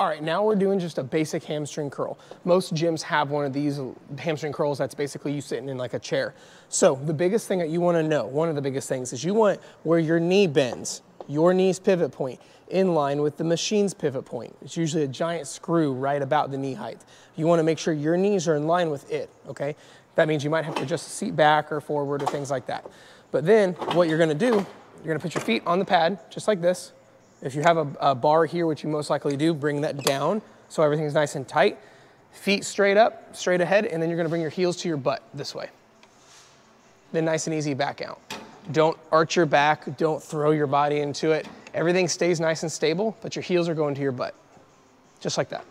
All right, now we're doing just a basic hamstring curl. Most gyms have one of these hamstring curls that's basically you sitting in like a chair. So the biggest thing that you wanna know, one of the biggest things is you want where your knee bends, your knee's pivot point, in line with the machine's pivot point. It's usually a giant screw right about the knee height. You wanna make sure your knees are in line with it, okay? That means you might have to the seat back or forward or things like that. But then what you're gonna do, you're gonna put your feet on the pad, just like this, if you have a, a bar here, which you most likely do, bring that down so everything's nice and tight. Feet straight up, straight ahead, and then you're gonna bring your heels to your butt this way. Then nice and easy back out. Don't arch your back, don't throw your body into it. Everything stays nice and stable, but your heels are going to your butt, just like that.